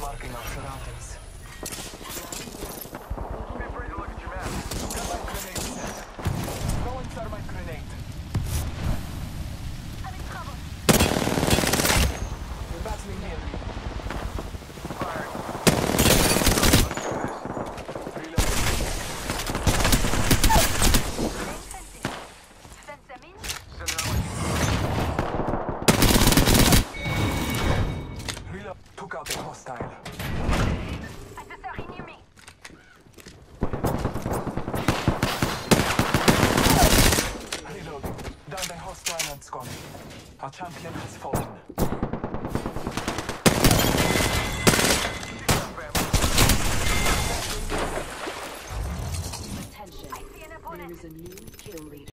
Marking our surroundings. To look at grenade grenade. Having trouble. We're battling near me. Took hostile. Down hostile and. Our champion has fallen. Attention. I see an opponent. is a new kill leader.